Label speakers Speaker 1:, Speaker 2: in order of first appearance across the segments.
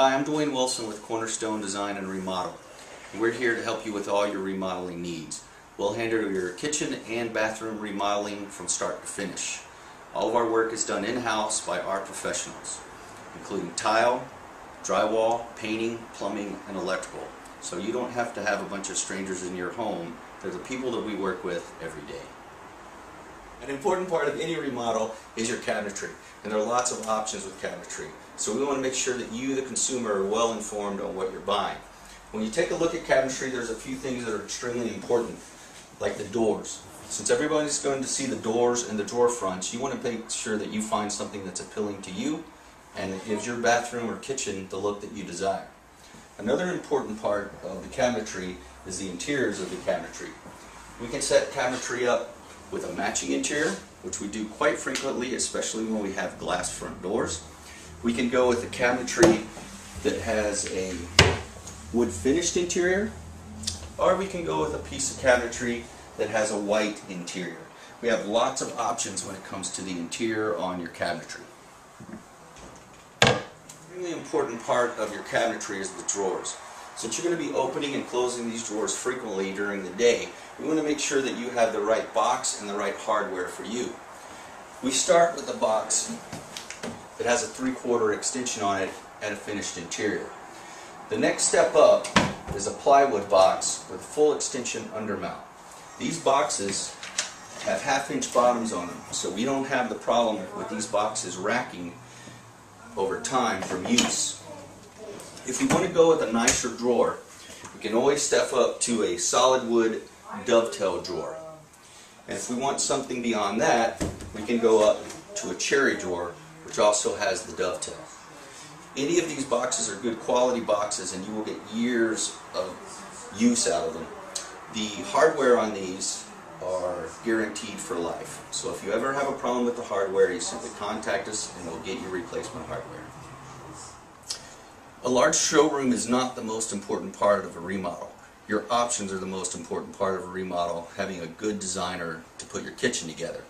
Speaker 1: Hi, I'm Dwayne Wilson with Cornerstone Design and Remodel. We're here to help you with all your remodeling needs. We'll handle your kitchen and bathroom remodeling from start to finish. All of our work is done in-house by our professionals, including tile, drywall, painting, plumbing, and electrical. So you don't have to have a bunch of strangers in your home. They're the people that we work with every day. An important part of any remodel is your cabinetry, and there are lots of options with cabinetry. So we want to make sure that you, the consumer, are well informed on what you're buying. When you take a look at cabinetry, there's a few things that are extremely important, like the doors. Since everybody's going to see the doors and the drawer fronts, you want to make sure that you find something that's appealing to you and that gives your bathroom or kitchen the look that you desire. Another important part of the cabinetry is the interiors of the cabinetry. We can set cabinetry up with a matching interior, which we do quite frequently, especially when we have glass front doors. We can go with a cabinetry that has a wood finished interior, or we can go with a piece of cabinetry that has a white interior. We have lots of options when it comes to the interior on your cabinetry. A really important part of your cabinetry is the drawers. Since you're going to be opening and closing these drawers frequently during the day, we want to make sure that you have the right box and the right hardware for you. We start with the box that has a three-quarter extension on it and a finished interior. The next step up is a plywood box with full extension undermount. These boxes have half-inch bottoms on them, so we don't have the problem with these boxes racking over time from use. If we want to go with a nicer drawer, we can always step up to a solid wood dovetail drawer. And if we want something beyond that, we can go up to a cherry drawer, which also has the dovetail. Any of these boxes are good quality boxes and you will get years of use out of them. The hardware on these are guaranteed for life. So if you ever have a problem with the hardware, you simply contact us and we'll get you replacement hardware. A large showroom is not the most important part of a remodel. Your options are the most important part of a remodel, having a good designer to put your kitchen together.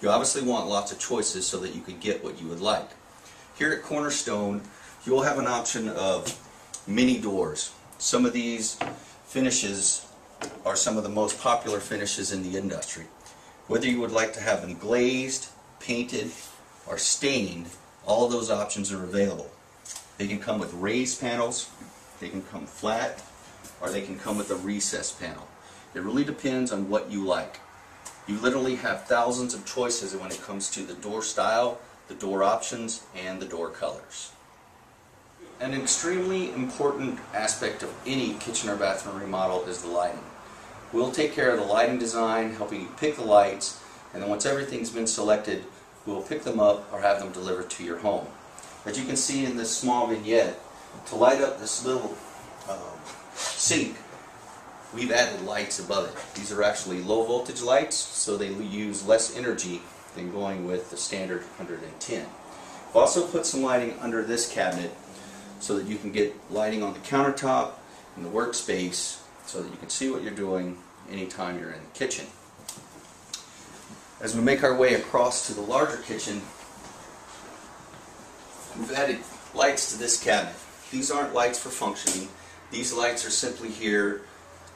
Speaker 1: You obviously want lots of choices so that you can get what you would like. Here at Cornerstone, you'll have an option of mini doors. Some of these finishes are some of the most popular finishes in the industry. Whether you would like to have them glazed, painted, or stained, all of those options are available. They can come with raised panels, they can come flat, or they can come with a recessed panel. It really depends on what you like. You literally have thousands of choices when it comes to the door style, the door options, and the door colors. An extremely important aspect of any kitchen or bathroom remodel is the lighting. We'll take care of the lighting design, helping you pick the lights, and then once everything's been selected, we'll pick them up or have them delivered to your home. As you can see in this small vignette, to light up this little um, sink, we've added lights above it. These are actually low voltage lights, so they use less energy than going with the standard 110. I've also put some lighting under this cabinet so that you can get lighting on the countertop and the workspace so that you can see what you're doing anytime you're in the kitchen. As we make our way across to the larger kitchen, We've added lights to this cabinet. These aren't lights for functioning. These lights are simply here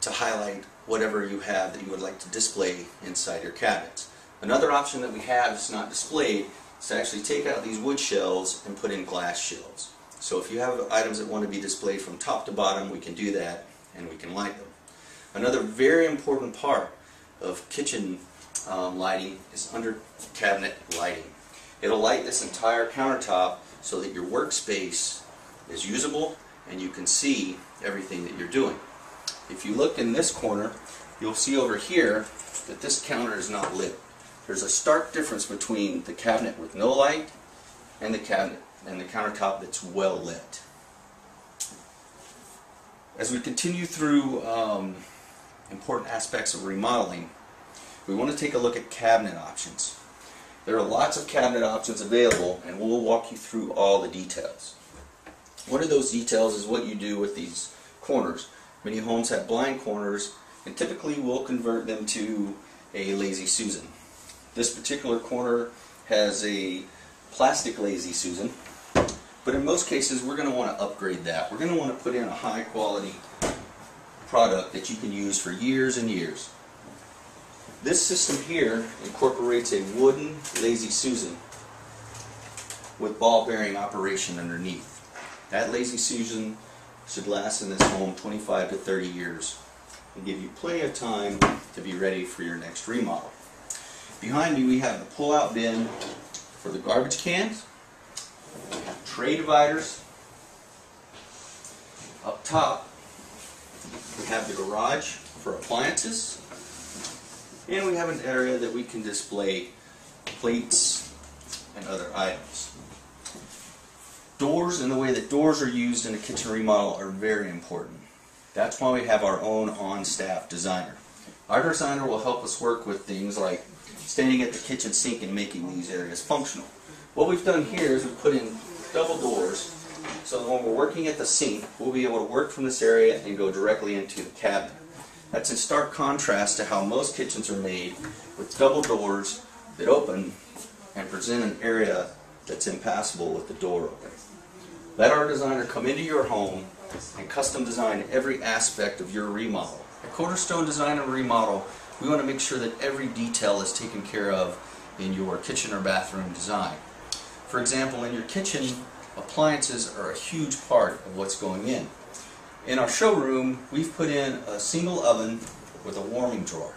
Speaker 1: to highlight whatever you have that you would like to display inside your cabinets. Another option that we have that's not displayed is to actually take out these wood shelves and put in glass shelves. So if you have items that want to be displayed from top to bottom, we can do that and we can light them. Another very important part of kitchen um, lighting is under cabinet lighting. It'll light this entire countertop so that your workspace is usable and you can see everything that you're doing. If you look in this corner, you'll see over here that this counter is not lit. There's a stark difference between the cabinet with no light and the cabinet and the countertop that's well lit. As we continue through um, important aspects of remodeling, we want to take a look at cabinet options. There are lots of cabinet options available and we'll walk you through all the details. One of those details is what you do with these corners. Many homes have blind corners and typically we'll convert them to a Lazy Susan. This particular corner has a plastic Lazy Susan But in most cases, we're going to want to upgrade that. We're going to want to put in a high quality product that you can use for years and years. This system here incorporates a wooden Lazy Susan with ball bearing operation underneath. That Lazy Susan should last in this home 25 to 30 years and give you plenty of time to be ready for your next remodel. Behind me we have the pull-out bin for the garbage cans, tray dividers. Up top we have the garage for appliances and we have an area that we can display plates and other items. Doors and the way that doors are used in a kitchen remodel are very important. That's why we have our own on-staff designer. Our designer will help us work with things like standing at the kitchen sink and making these areas functional. What we've done here is we've put in double doors so that when we're working at the sink, we'll be able to work from this area and go directly into the cabinet. That's in stark contrast to how most kitchens are made with double doors that open and present an area that's impassable with the door open. Let our designer come into your home and custom design every aspect of your remodel. At Cornerstone Design and Remodel, we want to make sure that every detail is taken care of in your kitchen or bathroom design. For example, in your kitchen, appliances are a huge part of what's going in. In our showroom, we've put in a single oven with a warming drawer.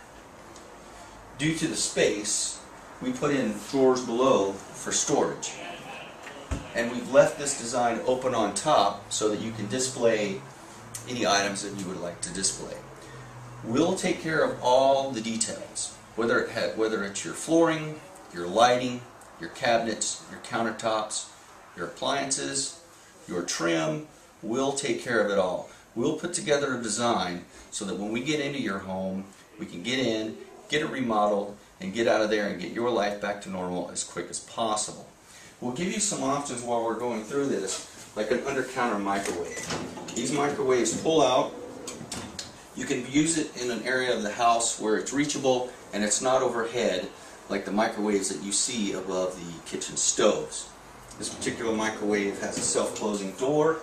Speaker 1: Due to the space, we put in drawers below for storage. And we've left this design open on top so that you can display any items that you would like to display. We'll take care of all the details, whether, it whether it's your flooring, your lighting, your cabinets, your countertops, your appliances, your trim, we'll take care of it all. We'll put together a design so that when we get into your home, we can get in, get it remodeled, and get out of there and get your life back to normal as quick as possible. We'll give you some options while we're going through this, like an under-counter microwave. These microwaves pull out. You can use it in an area of the house where it's reachable and it's not overhead like the microwaves that you see above the kitchen stoves. This particular microwave has a self-closing door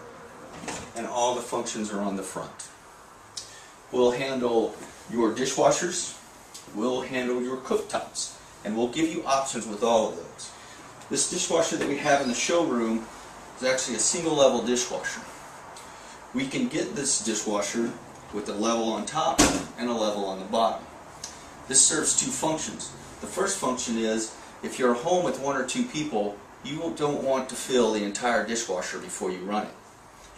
Speaker 1: and all the functions are on the front. We'll handle your dishwashers, we'll handle your cooktops, and we'll give you options with all of those. This dishwasher that we have in the showroom is actually a single level dishwasher. We can get this dishwasher with a level on top and a level on the bottom. This serves two functions. The first function is if you're home with one or two people, you don't want to fill the entire dishwasher before you run it.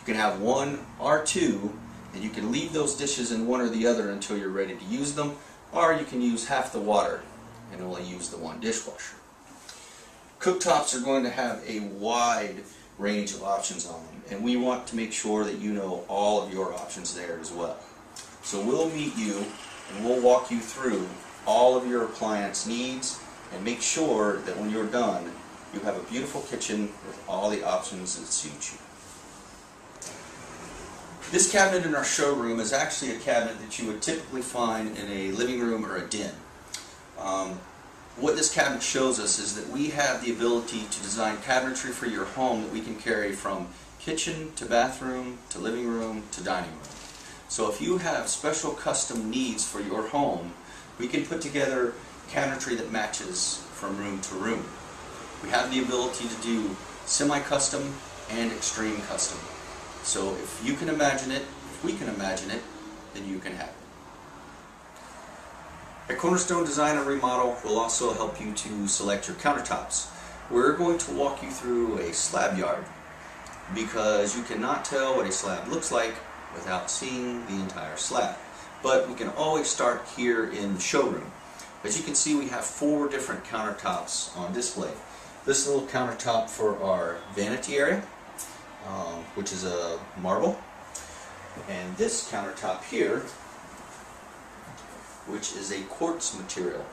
Speaker 1: You can have one or two and you can leave those dishes in one or the other until you're ready to use them or you can use half the water and only use the one dishwasher. Cooktops are going to have a wide range of options on them, and we want to make sure that you know all of your options there as well. So we'll meet you and we'll walk you through all of your appliance needs and make sure that when you're done, you have a beautiful kitchen with all the options that suit you. This cabinet in our showroom is actually a cabinet that you would typically find in a living room or a den. Um, what this cabinet shows us is that we have the ability to design cabinetry for your home that we can carry from kitchen to bathroom to living room to dining room. So if you have special custom needs for your home, we can put together cabinetry that matches from room to room. We have the ability to do semi-custom and extreme custom. So if you can imagine it, if we can imagine it, then you can have it. At Cornerstone Design and Remodel we'll also help you to select your countertops. We're going to walk you through a slab yard because you cannot tell what a slab looks like without seeing the entire slab. But we can always start here in the showroom. As you can see we have four different countertops on display. This little countertop for our vanity area, um, which is a marble. And this countertop here which is a quartz material.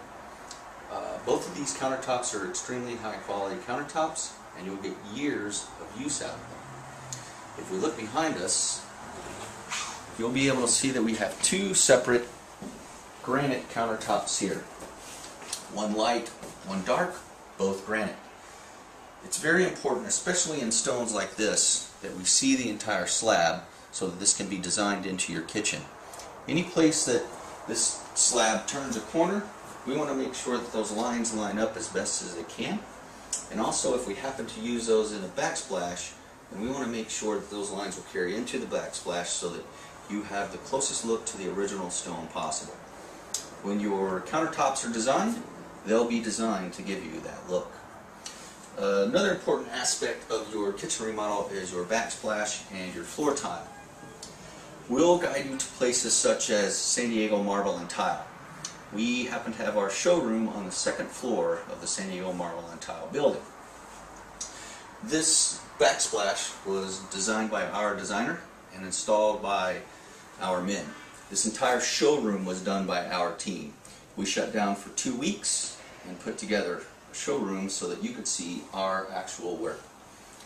Speaker 1: Uh, both of these countertops are extremely high quality countertops and you'll get years of use out of them. If we look behind us, you'll be able to see that we have two separate granite countertops here. One light, one dark, both granite. It's very important, especially in stones like this, that we see the entire slab so that this can be designed into your kitchen. Any place that this slab turns a corner, we want to make sure that those lines line up as best as they can. And also if we happen to use those in a backsplash, then we want to make sure that those lines will carry into the backsplash so that you have the closest look to the original stone possible. When your countertops are designed, they'll be designed to give you that look. Uh, another important aspect of your kitchen remodel is your backsplash and your floor tile. We'll guide you to places such as San Diego marble and tile. We happen to have our showroom on the second floor of the San Diego marble and tile building. This backsplash was designed by our designer and installed by our men. This entire showroom was done by our team. We shut down for two weeks and put together showroom so that you could see our actual work.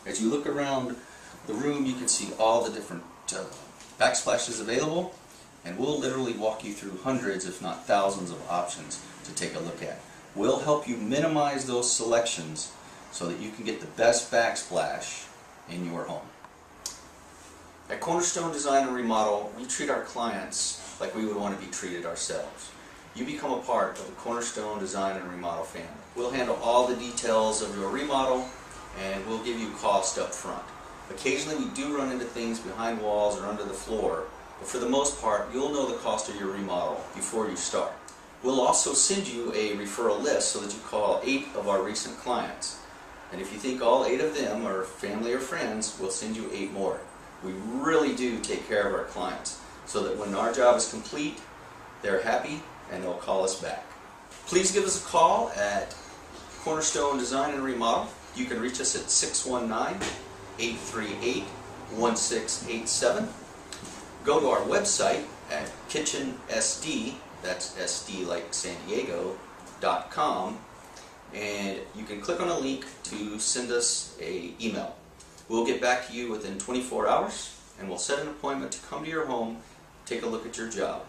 Speaker 1: As you look around the room, you can see all the different uh, backsplashes available, and we'll literally walk you through hundreds, if not thousands, of options to take a look at. We'll help you minimize those selections so that you can get the best backsplash in your home. At Cornerstone Design and Remodel, we treat our clients like we would want to be treated ourselves. You become a part of the Cornerstone Design and Remodel family. We'll handle all the details of your remodel and we'll give you cost up front. Occasionally we do run into things behind walls or under the floor, but for the most part you'll know the cost of your remodel before you start. We'll also send you a referral list so that you call eight of our recent clients. And if you think all eight of them are family or friends, we'll send you eight more. We really do take care of our clients so that when our job is complete, they're happy and they'll call us back. Please give us a call at Cornerstone Design and Remodel. You can reach us at 619-838-1687. Go to our website at kitchensd, that's SD like San Diego, dot com, and you can click on a link to send us a email. We'll get back to you within 24 hours and we'll set an appointment to come to your home, take a look at your job.